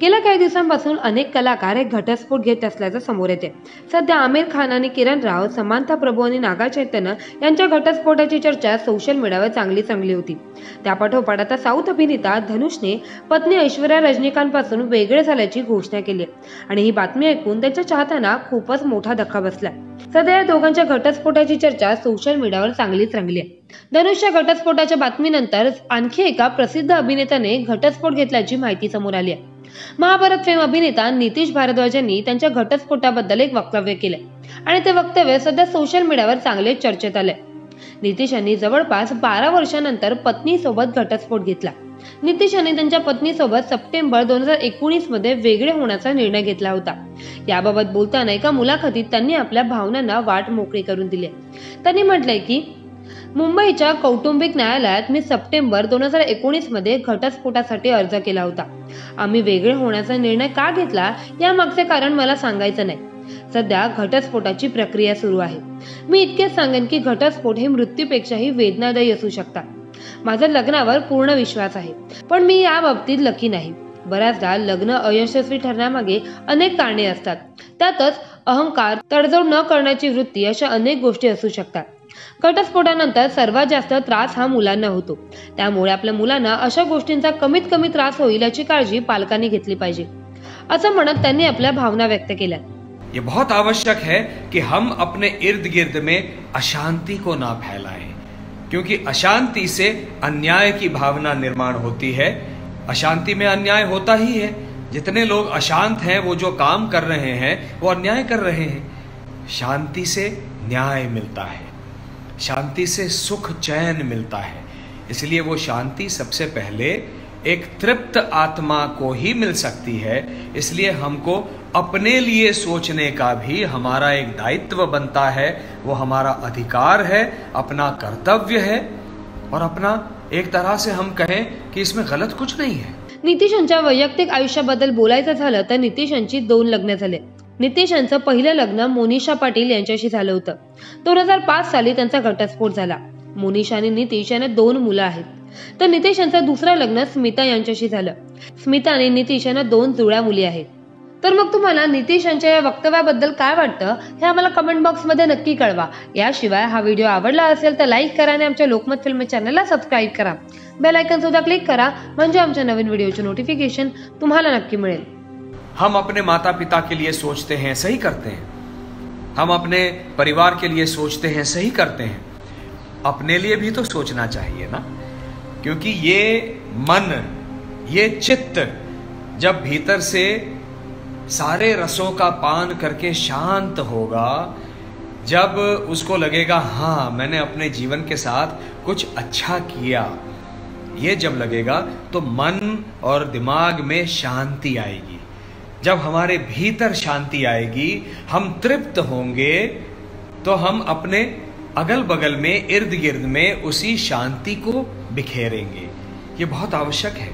गेल्या काही दिवसांपासून अनेक कलाकार हे घटस्फोट घेत असल्याचं समोर येते. सध्या आमिर खान आणि किरण राव समांथा प्रभू आणि नागा चैतन्य यांच्या घटस्फोटाची चर्चा सोशल मीडियावर चांगली चांगली होती. त्यापाठोपाठ आता साऊथ अभिनेता धनुषने पत्नी ऐश्वर्या रजनीकांतपासून वेगळे झाल्याची घोषणा केली आणि ही बातमी ऐकून त्यांच्या चाहत्यांना खूपच मोठा धक्का बसला सध्या या दोघांच्या घटस्फोटाची चर्चा सोशल मीडियावर चांगलीच रंगली आहे. धनुषच्या घटस्फोटाच्या बातमीनंतर आणखी एका प्रसिद्ध अभिनेत्याने घटस्फोट घेतल्याची माहिती समोर आली आहे. महाभारत फेम अभिनेता नितीश भारद्वाज यांनी त्यांच्या घटस्फोटाबद्दल एक वक्तव्य केले आणि ते वक्तव्य सध्या सोशल मीडियावर चांगले चर्चेत आले नितीश यांनी जवळपास बारा वर्षानंतर पत्नीसोबत घटस्फोट घेतला. नितीश यांनी त्यांच्या पत्नीसोबत सप्टेंबर दोन हजार एकोणीसमध्ये वेगळे होण्याचा निर्णय घेतला होता. याबाबत बोलताना एका मुलाखतीत त्यांनी आपल्या भावनांना वाट मोकळी करून दिली त्यांनी म्हटलंय की मुंबईच्या कौटुंबिक न्यायालयात मी सप्टेंबर दोन हजार एकोणीसमध्ये घटस्फोटासाठी अर्ज केला होता. आम्ही वेगळे होण्याचा निर्णय का घेतला यामागचे कारण मला सांगायचं नाही. सध्या घटस्फोटाची प्रक्रिया सुरू आहे. मी इतकेच सांगेन की घटस्फोट हे मृत्यूपेक्षाही वेदनादायी असू शकतात. माझा लग्नावर पूर्ण विश्वास आहे. पण मी या बाबतीत लकी नाही. बऱ्याचदा लग्न अयशस्वी ठरण्यामागे अनेक कारणे असतात. त्यातच अहंकार तडजोड न करण्याची वृत्ती अशा अनेक गोष्टी असू शकतात. घटस्फोटानंतर सर्वात जास्त त्रास हा मुलांना होतो. त्यामुळे आपल्या मुलांना अशा गोष्टींचा कमीत कमी त्रास होईल याची काळजी पालकांनी घेतली पाहिजे. असं म्हणत त्यांनी आपल्या भावना व्यक्त केल्या. ये बहुत आवश्यक है कि हम अपने इर्द गिर्द में अशांति को ना फैलाएं क्योंकि अशांति से अन्याय की भावना निर्माण होती है अशांति में अन्याय होता ही है। जितने लोग अशांत हैं, वो जो काम कर रहे हैं, वो अन्याय कर रहे हैं। शांति से न्याय मिलता है। शांति से सुख चैन मिलता है। इसलिए वो शांति सबसे पहले एक तृप्त आत्मा को ही मिल सकती है। इसलिए हमको अपने लिए सोचने का भी हमारा एक दायित्व बनता है। वो हमारा अधिकार है, अपना कर्तव्य है और अपना एक तरह से हम कहें कि इसमें गलत कुछ नहीं है। नितीश यांच्या वैयक्तिक आयुष्याबद्दल बोलायचं झालं तर नितीश यांची दोन लग्न झाले. नितीश यांचं पहिलं लग्न मोनिशा पाटील यांच्याशी झालं होतं. दोन हजार पाच साली त्यांचा घटस्फोट झाला. मोनिशा आणि नितीश यांना दोन मुलं आहेत. तर नितीश यांचं दुसरं लग्न स्मिता यांच्याशी झालं. स्मिता आणि नितीश यांना दोन जुळ्या मुली आहेत. तर मग तुम्हाला नितीश यांच्या या वक्तव्याबद्दल काय वाटतं हे आम्हाला कमेंट बॉक्समध्ये नक्की कळवा. याशिवाय हा व्हिडिओ आवडला असेल तर लाईक करा आणि आमच्या लोकमत फ़िल्म चॅनलला सबस्क्राईब करा. बेल आयकन सुद्धा क्लिक करा, म्हणजे आमच्या नवीन व्हिडिओचे नोटिफिकेशन तुम्हाला नक्की मिळेल. हम अपने माता पिता के लिए सोचते हैं, सही करते हैं। हम अपने परिवार के लिए सोचते हैं, सही करते हैं। अपने लिए भी तो सोचना चाहिए ना? क्योंकि ये मन, ये चित्त जब भीतर से सारे रसों का पान करके शांत होगा। जब उसको लगेगा हाँ मैंने अपने जीवन के साथ कुछ अच्छा किया, ये जब लगेगा तो मन और दिमाग में शांति आएगी। जब हमारे भीतर शांति आएगी, हम तृप्त होंगे तो हम अपने अगल बगल में इर्द गिर्द में उसी शांति को बिखेरेंगे। ये बहुत आवश्यक है।